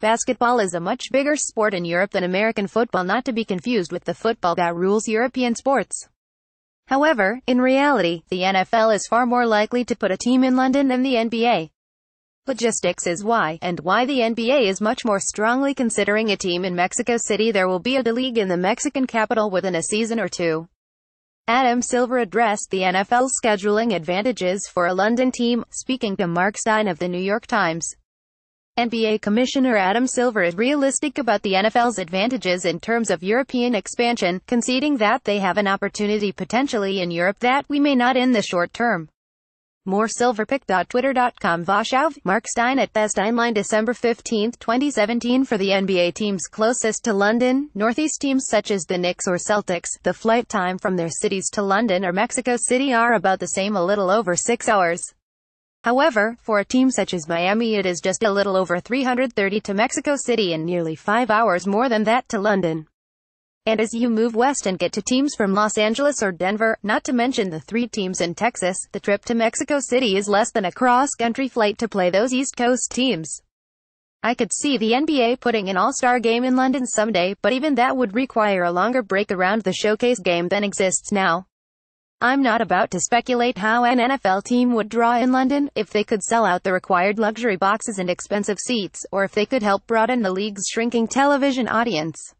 Basketball is a much bigger sport in Europe than American football not to be confused with the football that rules European sports. However, in reality, the NFL is far more likely to put a team in London than the NBA. Logistics is why, and why the NBA is much more strongly considering a team in Mexico City there will be a league in the Mexican capital within a season or two. Adam Silver addressed the NFL's scheduling advantages for a London team, speaking to Marc Stein of the New York Times. NBA Commissioner Adam Silver is realistic about the NFL's advantages in terms of European expansion, conceding that they have an opportunity potentially in Europe that we may not in the short term. More silverpick.twitter.com Warschau, Marc Stein at Best Timeline December 15, 2017 For the NBA teams closest to London, Northeast teams such as the Knicks or Celtics, the flight time from their cities to London or Mexico City are about the same a little over 6 hours. However, for a team such as Miami it is just a little over 330 to Mexico City and nearly 5 hours more than that to London. And as you move west and get to teams from Los Angeles or Denver, not to mention the three teams in Texas, the trip to Mexico City is less than a cross-country flight to play those East Coast teams. I could see the NBA putting an all-star game in London someday, but even that would require a longer break around the showcase game than exists now. I'm not about to speculate how an NFL team would draw in London, if they could sell out the required luxury boxes and expensive seats, or if they could help broaden the league's shrinking television audience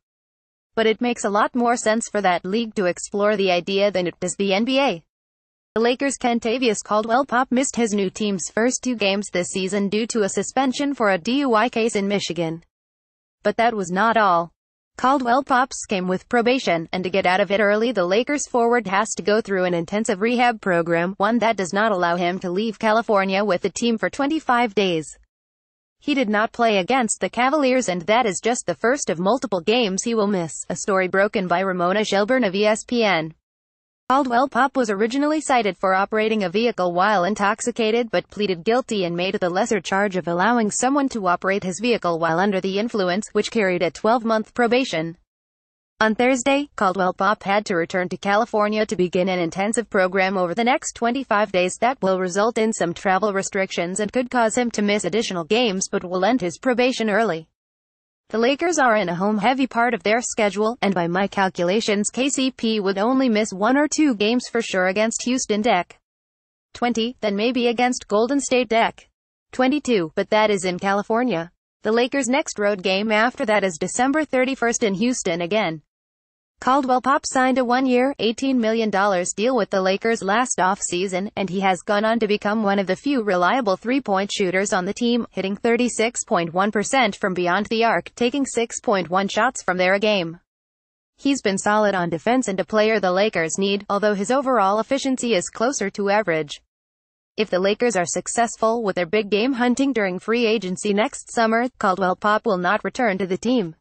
but it makes a lot more sense for that league to explore the idea than it does the NBA. The Lakers' Kentavious Caldwell-Pope missed his new team's first two games this season due to a suspension for a DUI case in Michigan. But that was not all. Caldwell-Pope's came with probation, and to get out of it early the Lakers forward has to go through an intensive rehab program, one that does not allow him to leave California with the team for 25 days. He did not play against the Cavaliers and that is just the first of multiple games he will miss, a story broken by Ramona Shelburne of ESPN. Caldwell-Pope was originally cited for operating a vehicle while intoxicated but pleaded guilty and made the lesser charge of allowing someone to operate his vehicle while under the influence, which carried a 12-month probation. On Thursday, Caldwell-Pope had to return to California to begin an intensive program over the next 25 days that will result in some travel restrictions and could cause him to miss additional games but will end his probation early. The Lakers are in a home-heavy part of their schedule, and by my calculations KCP would only miss one or two games for sure against Houston Deck. 20, then maybe against Golden State Deck. 22, but that is in California. The Lakers' next road game after that is December 31st in Houston again. Caldwell-Pope signed a one-year, $18 million deal with the Lakers last off-season, and he has gone on to become one of the few reliable three-point shooters on the team, hitting 36.1% from beyond the arc, taking 6.1 shots from there a game. He's been solid on defense and a player the Lakers need, although his overall efficiency is closer to average. If the Lakers are successful with their big game hunting during free agency next summer, Caldwell-Pope will not return to the team.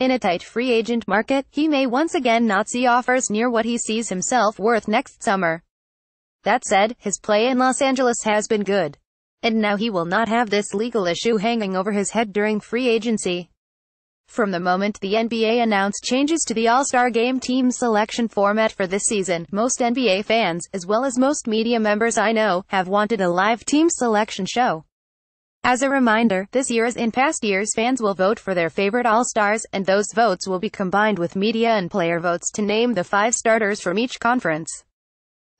In a tight free agent market, he may once again not see offers near what he sees himself worth next summer. That said, his play in Los Angeles has been good. And now he will not have this legal issue hanging over his head during free agency. From the moment the NBA announced changes to the All-Star Game team selection format for this season, most NBA fans, as well as most media members I know, have wanted a live team selection show. As a reminder, this year as in past years fans will vote for their favorite All-Stars, and those votes will be combined with media and player votes to name the five starters from each conference.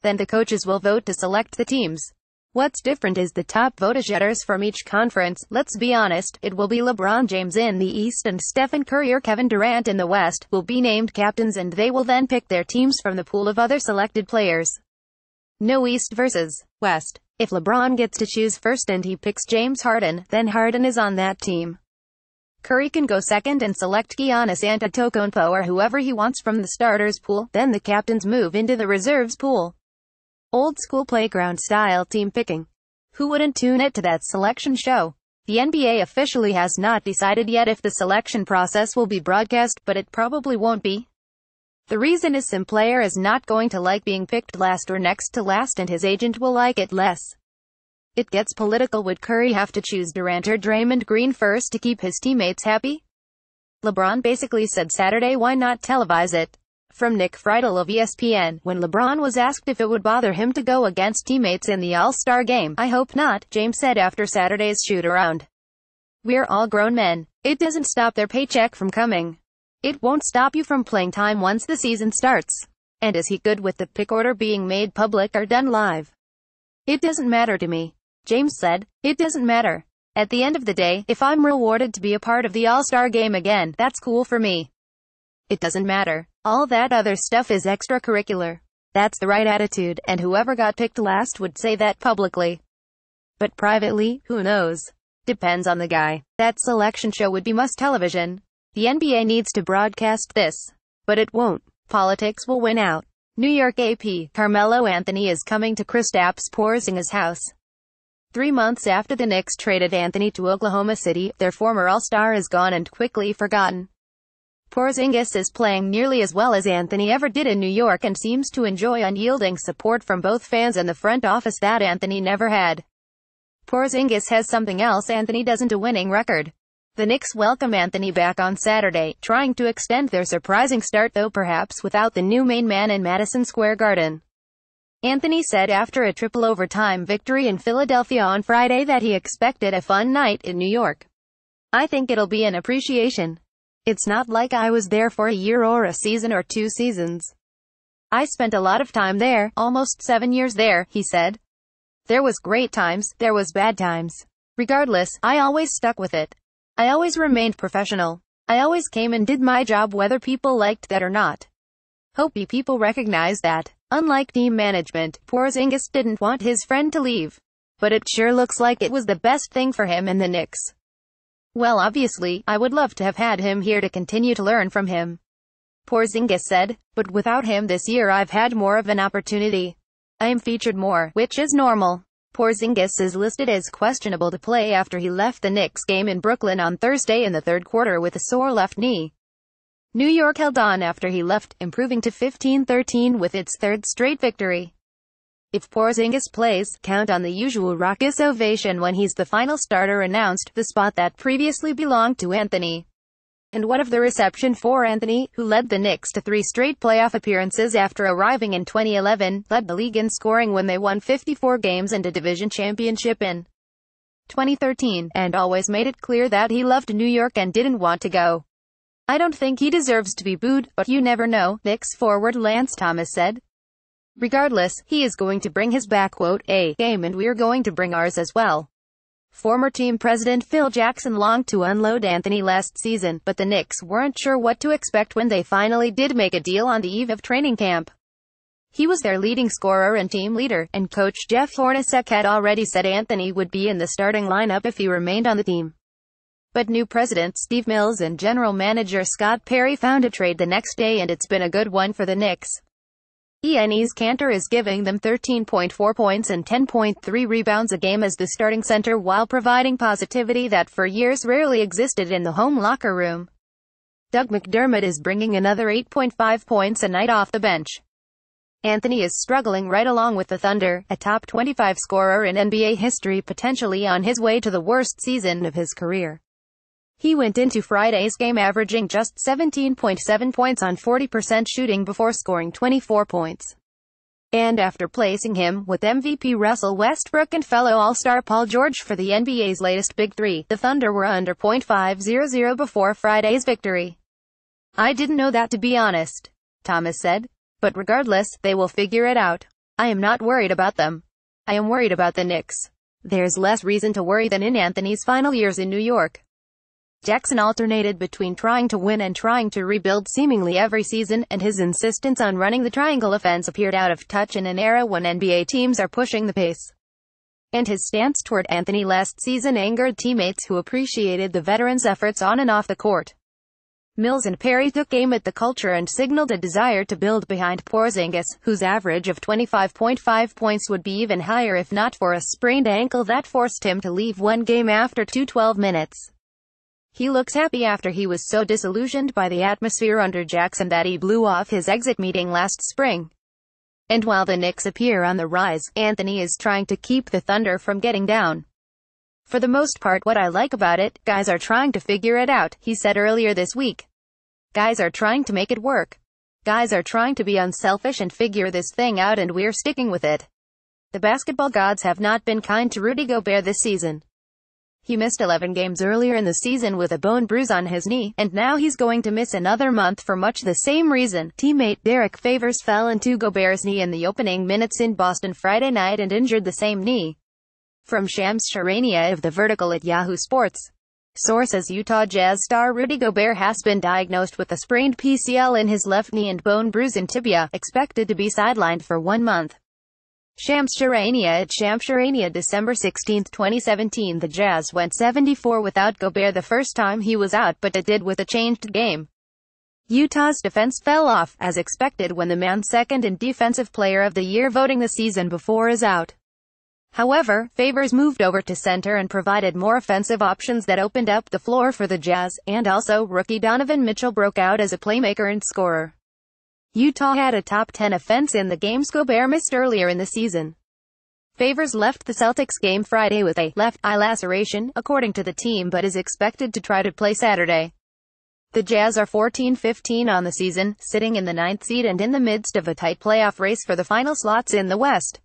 Then the coaches will vote to select the teams. What's different is the top vote-getters from each conference, let's be honest, it will be LeBron James in the East and Stephen Curry or Kevin Durant in the West, will be named captains and they will then pick their teams from the pool of other selected players. No East versus West. If LeBron gets to choose first and he picks James Harden, then Harden is on that team. Curry can go second and select Giannis Antetokounmpo or whoever he wants from the starters pool, then the captains move into the reserves pool. Old school playground style team picking. Who wouldn't tune it to that selection show? The NBA officially has not decided yet if the selection process will be broadcast, but it probably won't be. The reason is some player is not going to like being picked last or next to last and his agent will like it less. It gets political would Curry have to choose Durant or Draymond Green first to keep his teammates happy? LeBron basically said Saturday why not televise it? From Nick Friedell of ESPN, when LeBron was asked if it would bother him to go against teammates in the All-Star game, I hope not, James said after Saturday's shoot-around. We're all grown men. It doesn't stop their paycheck from coming. It won't stop you from playing time once the season starts. And is he good with the pick order being made public or done live? It doesn't matter to me. James said, It doesn't matter. At the end of the day, if I'm rewarded to be a part of the All-Star game again, that's cool for me. It doesn't matter. All that other stuff is extracurricular. That's the right attitude, and whoever got picked last would say that publicly. But privately, who knows? Depends on the guy. That selection show would be must television. The NBA needs to broadcast this. But it won't. Politics will win out. New York AP, Carmelo Anthony is coming to Kristaps Porzingis' house. Three months after the Knicks traded Anthony to Oklahoma City, their former All-Star is gone and quickly forgotten. Porzingis is playing nearly as well as Anthony ever did in New York and seems to enjoy unyielding support from both fans and the front office that Anthony never had. Porzingis has something else Anthony doesn't a winning record. The Knicks welcome Anthony back on Saturday, trying to extend their surprising start though perhaps without the new main man in Madison Square Garden. Anthony said after a triple overtime victory in Philadelphia on Friday that he expected a fun night in New York. I think it'll be an appreciation. It's not like I was there for a year or a season or two seasons. I spent a lot of time there, almost seven years there, he said. There was great times, there was bad times. Regardless, I always stuck with it. I always remained professional. I always came and did my job whether people liked that or not. Hope people recognize that. Unlike team management, Porzingis didn't want his friend to leave. But it sure looks like it was the best thing for him and the Knicks. Well obviously, I would love to have had him here to continue to learn from him. Porzingis said, but without him this year I've had more of an opportunity. I am featured more, which is normal. Porzingis is listed as questionable to play after he left the Knicks game in Brooklyn on Thursday in the third quarter with a sore left knee. New York held on after he left, improving to 15-13 with its third straight victory. If Porzingis plays, count on the usual raucous ovation when he's the final starter announced, the spot that previously belonged to Anthony. And what of the reception for Anthony, who led the Knicks to three straight playoff appearances after arriving in 2011, led the league in scoring when they won 54 games and a division championship in 2013, and always made it clear that he loved New York and didn't want to go. I don't think he deserves to be booed, but you never know, Knicks forward Lance Thomas said. Regardless, he is going to bring his back quote, A game and we're going to bring ours as well. Former team president Phil Jackson longed to unload Anthony last season, but the Knicks weren't sure what to expect when they finally did make a deal on the eve of training camp. He was their leading scorer and team leader, and coach Jeff Hornacek had already said Anthony would be in the starting lineup if he remained on the team. But new president Steve Mills and general manager Scott Perry found a trade the next day and it's been a good one for the Knicks. Enes Kanter is giving them 13.4 points and 10.3 rebounds a game as the starting center while providing positivity that for years rarely existed in the home locker room. Doug McDermott is bringing another 8.5 points a night off the bench. Anthony is struggling right along with the Thunder, a top 25 scorer in NBA history potentially on his way to the worst season of his career. He went into Friday's game averaging just 17.7 points on 40% shooting before scoring 24 points. And after placing him with MVP Russell Westbrook and fellow All-Star Paul George for the NBA's latest Big Three, the Thunder were under .500 before Friday's victory. I didn't know that to be honest, Thomas said. But regardless, they will figure it out. I am not worried about them. I am worried about the Knicks. There's less reason to worry than in Anthony's final years in New York. Jackson alternated between trying to win and trying to rebuild seemingly every season, and his insistence on running the triangle offense appeared out of touch in an era when NBA teams are pushing the pace. And his stance toward Anthony last season angered teammates who appreciated the veteran's efforts on and off the court. Mills and Perry took aim at the culture and signaled a desire to build behind Porzingis, whose average of 25.5 points would be even higher if not for a sprained ankle that forced him to leave one game after two 12 minutes. He looks happy after he was so disillusioned by the atmosphere under Jackson that he blew off his exit meeting last spring. And while the Knicks appear on the rise, Anthony is trying to keep the Thunder from getting down. For the most part what I like about it, guys are trying to figure it out, he said earlier this week. Guys are trying to make it work. Guys are trying to be unselfish and figure this thing out and we're sticking with it. The basketball gods have not been kind to Rudy Gobert this season. He missed 11 games earlier in the season with a bone bruise on his knee, and now he's going to miss another month for much the same reason. Teammate Derrick Favors fell into Gobert's knee in the opening minutes in Boston Friday night and injured the same knee. From Shams Charania of The Vertical at Yahoo Sports. Sources Utah Jazz star Rudy Gobert has been diagnosed with a sprained PCL in his left knee and bone bruise in tibia, expected to be sidelined for one month. Shams Charania at Shams Charania December 16, 2017 The Jazz went 74 without Gobert the first time he was out but it did with a changed game. Utah's defense fell off, as expected when the man second in defensive player of the year voting the season before is out. However, Favors moved over to center and provided more offensive options that opened up the floor for the Jazz, and also, rookie Donovan Mitchell broke out as a playmaker and scorer. Utah had a top 10 offense in the games Gobert missed earlier in the season. Favors left the Celtics game Friday with a left eye laceration, according to the team but is expected to try to play Saturday. The Jazz are 14-15 on the season, sitting in the ninth seed and in the midst of a tight playoff race for the final slots in the West.